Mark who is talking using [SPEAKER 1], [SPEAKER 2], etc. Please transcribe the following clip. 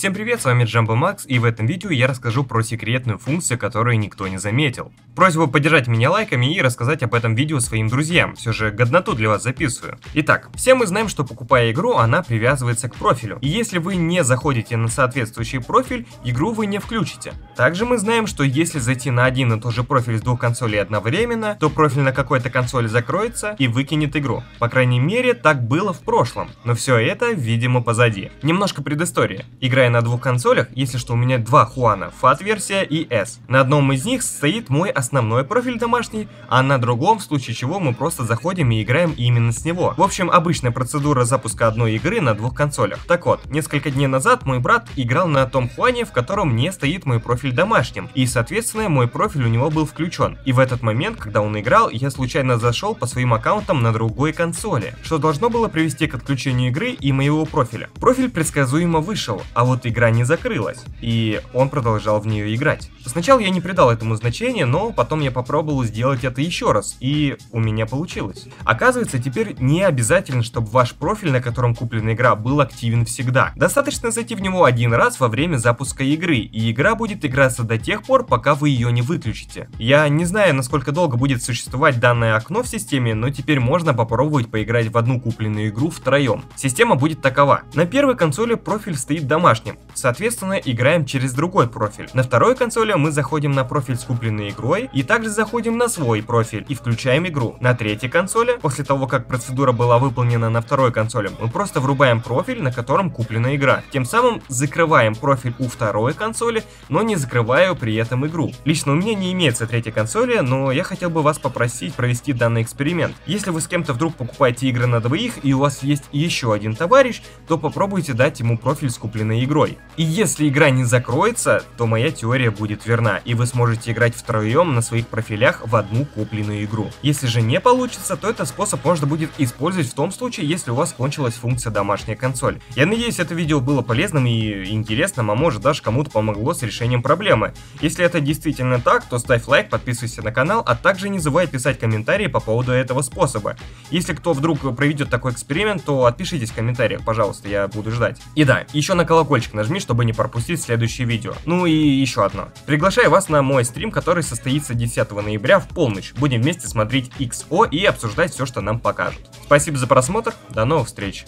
[SPEAKER 1] Всем привет, с вами Джамбо Макс, и в этом видео я расскажу про секретную функцию, которую никто не заметил. Просьба поддержать меня лайками и рассказать об этом видео своим друзьям, все же годноту для вас записываю. Итак, все мы знаем, что покупая игру, она привязывается к профилю, и если вы не заходите на соответствующий профиль, игру вы не включите. Также мы знаем, что если зайти на один и тот же профиль с двух консолей одновременно, то профиль на какой-то консоли закроется и выкинет игру. По крайней мере, так было в прошлом, но все это, видимо, позади. Немножко предыстории. Играя на двух консолях, если что у меня два Хуана, FAT-версия и S. На одном из них стоит мой основной профиль домашний, а на другом, в случае чего, мы просто заходим и играем именно с него. В общем, обычная процедура запуска одной игры на двух консолях. Так вот, несколько дней назад мой брат играл на том Хуане, в котором не стоит мой профиль домашним, и, соответственно, мой профиль у него был включен. И в этот момент, когда он играл, я случайно зашел по своим аккаунтам на другой консоли, что должно было привести к отключению игры и моего профиля. Профиль предсказуемо вышел, а вот игра не закрылась, и он продолжал в нее играть. Сначала я не придал этому значения, но потом я попробовал сделать это еще раз, и у меня получилось. Оказывается, теперь не обязательно, чтобы ваш профиль, на котором куплена игра, был активен всегда. Достаточно зайти в него один раз во время запуска игры, и игра будет играться до тех пор, пока вы ее не выключите. Я не знаю, насколько долго будет существовать данное окно в системе, но теперь можно попробовать поиграть в одну купленную игру втроем. Система будет такова. На первой консоли профиль стоит домашним, Соответственно, играем через другой профиль. На второй консоли мы заходим на профиль с купленной игрой и также заходим на свой профиль и включаем игру. На третьей консоли, после того как процедура была выполнена на второй консоли, мы просто врубаем профиль, на котором куплена игра. Тем самым закрываем профиль у второй консоли, но не закрывая при этом игру. Лично у меня не имеется третьей консоли, но я хотел бы вас попросить провести данный эксперимент. Если вы с кем-то вдруг покупаете игры на двоих и у вас есть еще один товарищ, то попробуйте дать ему профиль с купленной игрой. И если игра не закроется, то моя теория будет верна, и вы сможете играть втроем на своих профилях в одну купленную игру. Если же не получится, то этот способ можно будет использовать в том случае, если у вас кончилась функция домашняя консоль. Я надеюсь, это видео было полезным и интересным, а может даже кому-то помогло с решением проблемы. Если это действительно так, то ставь лайк, подписывайся на канал, а также не забывай писать комментарии по поводу этого способа. Если кто вдруг проведет такой эксперимент, то отпишитесь в комментариях, пожалуйста, я буду ждать. И да, еще на колокольчик нажми, чтобы не пропустить следующее видео. Ну и еще одно. Приглашаю вас на мой стрим, который состоится 10 ноября в полночь. Будем вместе смотреть XO и обсуждать все, что нам покажут. Спасибо за просмотр, до новых встреч.